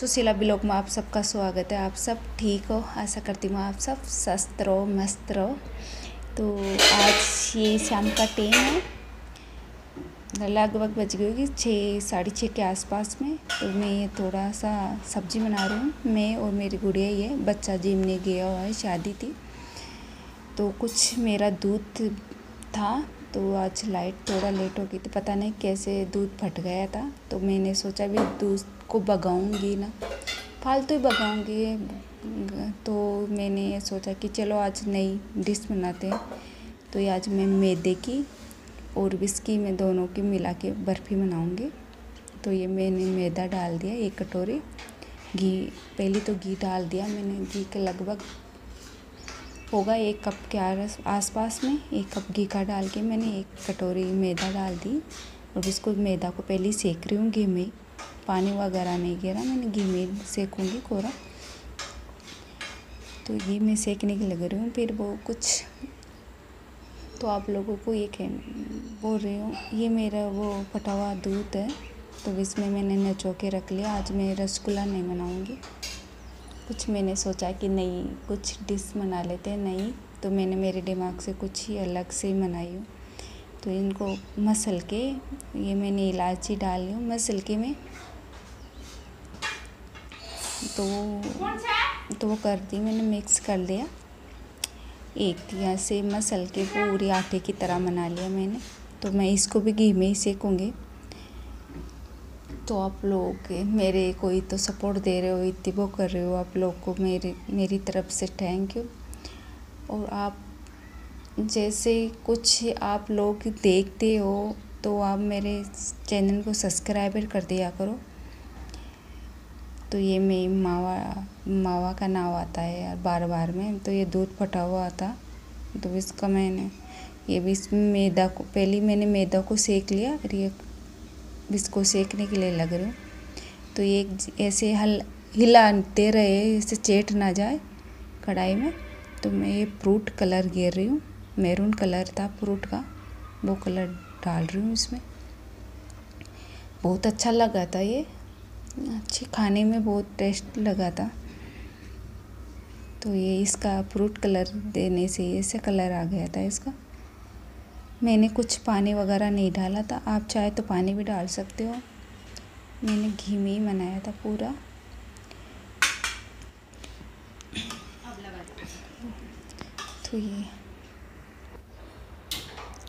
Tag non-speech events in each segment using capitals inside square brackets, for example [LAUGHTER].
Sushila blog में आप सबका स्वागत है। आप सब ठीक हो? आशा करती हूँ आप सब स्वस्थ रहो, मस्त रहो। तो आज ये शाम का टाइम है। लगभग बज गई होगी छः साढ़े छः के आसपास में। तो मैं ये थोड़ा सा सब्ज़ी बना रही हूँ। मैं और मेरी गुड़िया ये, बच्चा जिम ने गया हुआ है, शादी थी। तो कुछ मेरा दूध था। तो आज लाइट थोड़ा लेट हो गई तो पता नहीं कैसे दूध फट गया था। तो मैंने सोचा भी दूध को बगाऊँगी ना। फालतू ही बगाऊँगी तो मैंने सोचा कि चलो आज नई डिश बनाते हैं। तो ये आज मैं मैदे की और विस्की में दोनों की मिला के बर्फ़ी बनाऊँगी। तो ये मैंने मैदा डाल दिया, एक कटोरी। घी, पहले तो घी डाल दिया मैंने। घी के लगभग होगा एक कप के आस आसपास में एक कप घी का डाल के मैंने एक कटोरी मैदा डाल दी। और इसको मैदा को पहले सेक रही हूँ घी में। पानी वगैरह नहीं गिरा मैंने घी में सेकूँगी कोरा। तो घी में सेकने के लग रही हूँ, फिर वो कुछ तो आप लोगों को ये कह बोल रही हूँ, ये मेरा वो फटा हुआ दूध है तो इसमें मैंने नचो के रख लिया। आज मैं रसगुल्ला नहीं बनाऊँगी। कुछ मैंने सोचा कि नहीं, कुछ डिस बना लेते हैं, नहीं तो मैंने मेरे दिमाग से कुछ ही अलग से बनाई हूँ। तो इनको मसल के, ये मैंने इलायची डाल हूँ, मसल के में। तो तो वो कर दी, मैंने मिक्स कर लिया। एक यहाँ से मसल के पूरी आटे की तरह बना लिया मैंने। तो मैं इसको भी घी में ही सेकूँगी। तो आप लोग मेरे कोई तो सपोर्ट दे रहे हो, इतनी वो कर रहे हो, आप लोग को मेरे, मेरी तरफ़ से थैंक यू और आप जैसे कुछ आप लोग देखते हो तो आप मेरे चैनल को सब्सक्राइबर कर दिया करो। तो ये मेरी मावा मावा का नाम आता है यार बार बार में। तो ये दूध फटा हुआ था तो इसका मैंने, ये भी मैदा को, पहले मैंने मैदा को सेक लिया, फिर ये इसको सेकने के लिए लग रहे हो। तो ये ऐसे हल, हिलाते रहे इसे चेट ना जाए कढ़ाई में। तो मैं ये फ्रूट कलर गिर रही हूँ। मैरून कलर था फ्रूट का। वो कलर डाल रही हूँ इसमें। बहुत अच्छा लगा था ये। अच्छी खाने में बहुत टेस्ट लगा था। तो ये इसका फ्रूट कलर देने से ऐसे कलर आ गया था इसका। मैंने कुछ पानी वगैरह नहीं डाला था। आप चाहे तो पानी भी डाल सकते हो। मैंने घी में ही बनाया था पूरा। तो ये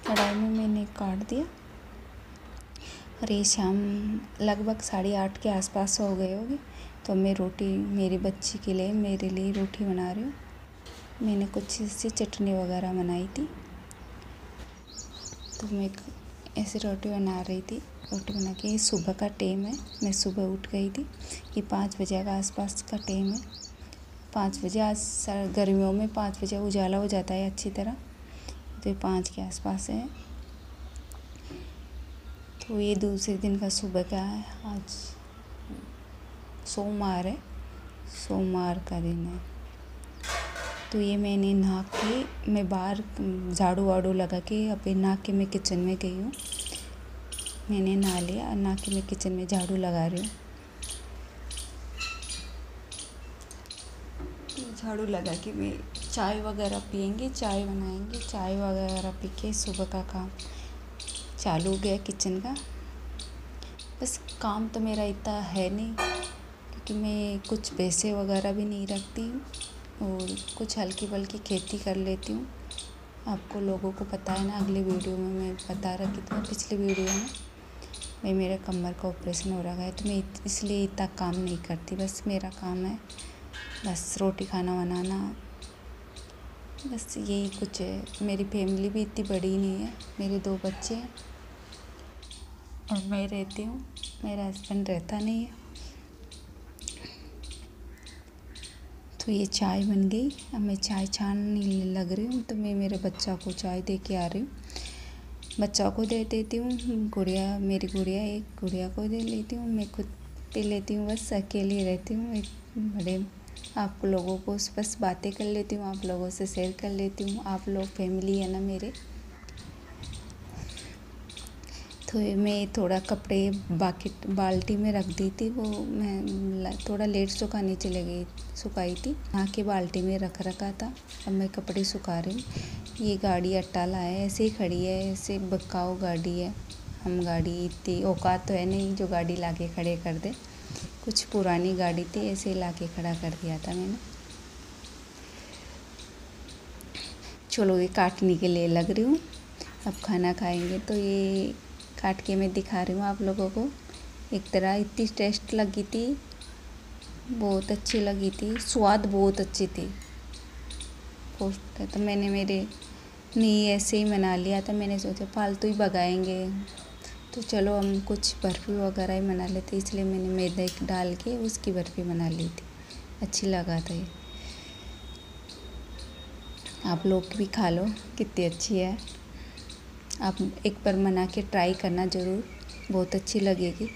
कढ़ाई में मैंने काट दिया। ये शाम लगभग साढ़े आठ के आसपास हो गए होगी। तो मैं रोटी मेरी बच्ची के लिए, मेरे लिए रोटी बना रही हूँ। मैंने कुछ सी चटनी वगैरह बनाई थी। तो मैं ऐसे रोटी बना रही थी। रोटी बना के ये सुबह का टाइम है। मैं सुबह उठ गई थी ये पाँच बजे का आसपास का टाइम है। पाँच बजे आज गर्मियों में पाँच बजे उजाला हो जाता है अच्छी तरह। तो ये पाँच के आसपास है। तो ये दूसरे दिन का सुबह का है। आज सोमवार है। सोमवार का दिन है। तो ये मैंने नहा के, मैं बाहर झाड़ू वाड़ू लगा के अभी नहा के मैं किचन में गई हूँ। मैंने नहा लिया नहा के मैं किचन में झाड़ू लगा रही हूँ। झाड़ू लगा के मैं चाय वगैरह पियेंगे, चाय बनाएँगे। चाय वगैरह पी के सुबह का काम चालू हो गया किचन का। बस काम तो मेरा इतना है नहीं, क्योंकि मैं कुछ पैसे वगैरह भी नहीं रखती हूँ। और कुछ हल्की बल्की खेती कर लेती हूँ। आपको लोगों को पता है ना, अगले वीडियो में मैं बता रखी थी पिछले वीडियो में भाई मेरे कमर का ऑपरेशन हो रहा है। तो मैं इसलिए इतना काम नहीं करती, बस मेरा काम है, बस रोटी खाना बनाना। बस यही कुछ है। मेरी फैमिली भी इतनी बड़ी नहीं है, मेरे दो बच्चे हैं और मैं रहती हूँ, मेरा हस्बैंड रहता नहीं है। तो ये चाय बन गई। अब मैं चाय छानने लग रही हूँ तो मैं मेरे बच्चा को चाय दे के आ रही हूँ। बच्चा को दे देती हूँ, गुड़िया, मेरी गुड़िया, एक गुड़िया को दे लेती हूँ, मैं खुद पी लेती हूँ, बस अकेली रहती हूँ, एक बड़े आप लोगों को बस बातें कर लेती हूँ, आप लोगों से शेयर कर लेती हूँ, आप लोग, फैमिली है ना मेरे। तो मैं थोड़ा कपड़े बाकेट बाल्टी में रख दी थी, वो मैं थोड़ा लेट सुखाने चले गई, सुखाई थी। यहाँ के बाल्टी में रख रखा था, अब मैं कपड़े सुखा रही हूँ। ये गाड़ी अट्टाला है, ऐसे ही खड़ी है, ऐसे बकाऊ गाड़ी है। हम गाड़ी इतनी, औकात तो है नहीं जो गाड़ी ला के खड़े कर दे। कुछ पुरानी गाड़ी थी, ऐसे ला के खड़ा कर दिया था मैंने। चलो ये काटने के लिए लग रही हूँ। अब खाना खाएँगे तो ये काट के मैं दिखा रही हूँ आप लोगों को। एक तरह इतनी टेस्ट लगी थी, बहुत अच्छी लगी थी, स्वाद बहुत अच्छी थी। तो मैंने मेरे नहीं, ऐसे ही मना लिया था। मैंने सोचा फालतू ही भगाएँगे। तो चलो हम कुछ बर्फ़ी वगैरह ही मना लेते। इसलिए मैंने मैदा एक डाल के उसकी बर्फ़ी बना ली थी। अच्छी लगा था ये। आप लोग भी खा लो, कितनी अच्छी है। आप एक बार बना के ट्राई करना ज़रूर। बहुत अच्छी लगेगी।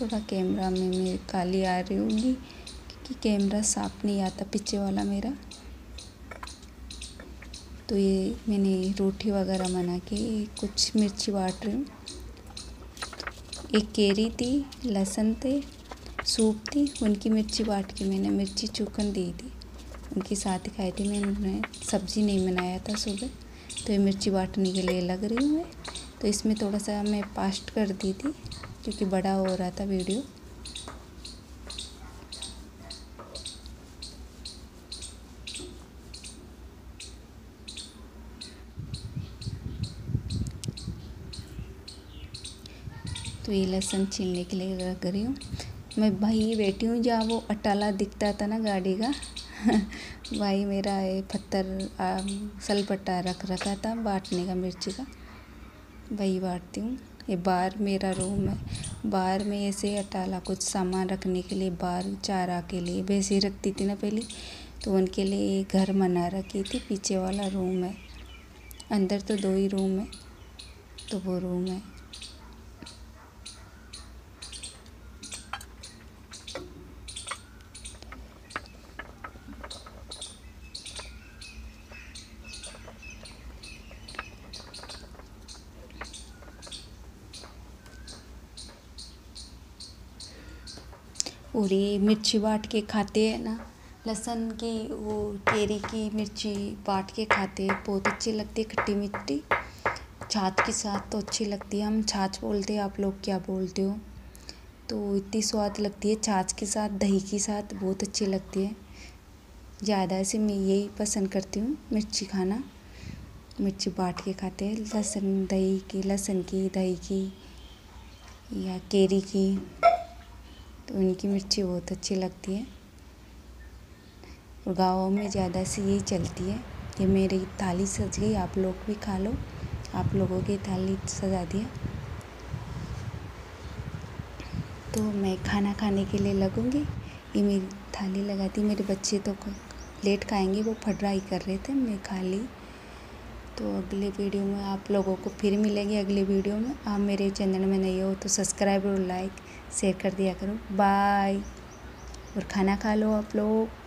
थोड़ा कैमरा में मैं काली आ रही होगी, क्योंकि कैमरा साफ़ नहीं आता पीछे वाला मेरा। तो ये मैंने रोटी वगैरह बना के कुछ मिर्ची बांट रही हूँ। एक केरी थी, लहसुन थे, सूप थी, उनकी मिर्ची बांट के मैंने मिर्ची चूकन दी थी। उनके साथ ही खाई थी मैंने सब्ज़ी नहीं बनाया था सुबह तो ये मिर्ची बांटने के लिए लग रही हूँ मैं। तो इसमें थोड़ा सा मैं पास्ट कर दी थी क्योंकि बड़ा हो रहा था वीडियो तो ये लहसुन छीलने के लिए रख रही हूँ। मैं भाई बैठी हूँ जहाँ वो अटाला दिखता था ना गाड़ी का [LAUGHS] भाई मेरा ये पत्थर सलपट्टा रख रखा था बांटने का मिर्ची का। वही बांटती हूँ। ये बाहर मेरा रूम है। बाहर में ऐसे अटाला कुछ सामान रखने के लिए बाहर चारा के लिए वैसे रखती थी ना पहले। तो उनके लिए घर बना रखी थी। पीछे वाला रूम है। अंदर तो दो ही रूम है। तो वो रूम है। ये मिर्ची बाँट के खाते हैं ना। लहसुन की, वो केरी की मिर्ची बाँट के खाते हैं। बहुत अच्छी लगती है खट्टी मिट्टी छाछ के साथ तो अच्छी लगती है। हम छाछ बोलते हैं, आप लोग क्या बोलते हो? तो इतनी स्वाद लगती है, छाछ के साथ, दही के साथ बहुत अच्छी लगती है। ज़्यादा से मैं यही पसंद करती हूँ, मिर्ची खाना। मिर्ची बाँट के खाते हैं, लहसुन दही की, लहसुन की, दही की या केरी की। तो इनकी मिर्ची बहुत अच्छी लगती है। और गाँवों में ज़्यादा से यही चलती है कि मेरी थाली सज गई, आप लोग भी खा लो। आप लोगों की थाली सजा दिया। तो मैं खाना खाने के लिए लगूँगी। ये मेरी थाली लगाती मेरे बच्चे तो लेट खाएँगे, वो फटराई कर रहे थे, मैं खा ली। तो अगले वीडियो में आप लोगों को फिर मिलेंगे, अगले वीडियो में। आप मेरे चैनल में नहीं हो तो सब्सक्राइब और लाइक शेयर कर दिया करो. बाय और खाना खा लो आप लोग.